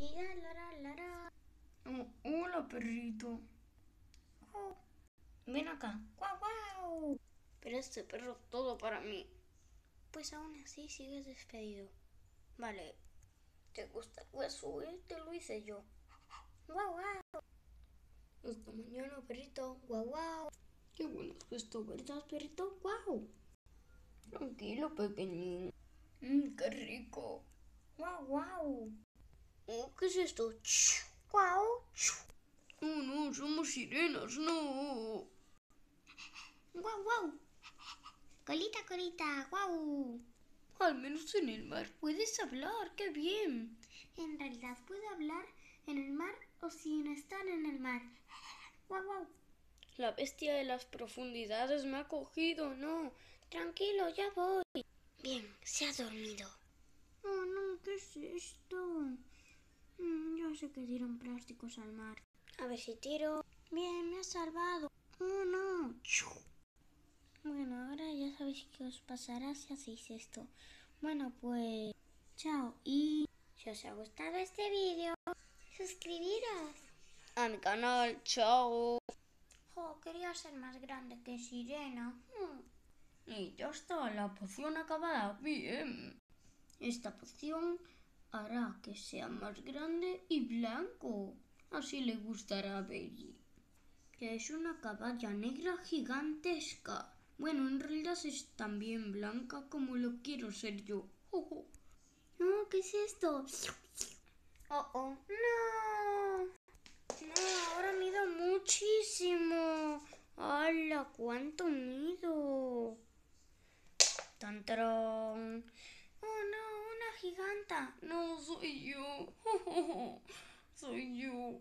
Y la la la. Oh, hola, perrito. Oh, Ven acá. ¡Guau, guau! Pero este perro todo para mí. Pues aún así sigues despedido. Vale. ¿Te gusta el hueso? eh? Te lo hice yo. ¡Guau, guau! Hasta mañana, perrito. Guau, guau. Qué bueno es esto, ¿verdad, perrito? Guau. Tranquilo, pequeñín. Mmm, qué rico. ¡Guau, guau! ¿Qué es esto? ¡Guau! Oh, no, somos sirenas, no. ¡Guau, guau! Colita, colita, guau. Al menos en el mar puedes hablar, qué bien. En realidad puedo hablar en el mar o sin estar en el mar. ¡Guau, guau! La bestia de las profundidades me ha cogido, no. Tranquilo, ya voy. Bien, se ha dormido. Oh no, ¿qué es esto? Mm, yo sé que dieron plásticos al mar. A ver si tiro. Bien, me ha salvado. Oh no. Bueno, ahora ya sabéis qué os pasará si hacéis esto. Bueno, pues chao. Y si os ha gustado este vídeo, suscribiros. A mi canal, chao. Oh, quería ser más grande que Sirena. Mm. Y ya está, la poción acabada. Bien. Esta poción hará que sea más grande y blanco. Así le gustará a Belly. Que es una caballa negra gigantesca. Bueno, en realidad es también blanca como lo quiero ser yo. Oh, ¿qué es esto? Oh, oh. No. No, ahora mido muchísimo. ¡Hala! ¿Cuánto mido? Tantrón giganta. No soy yo. soy yo.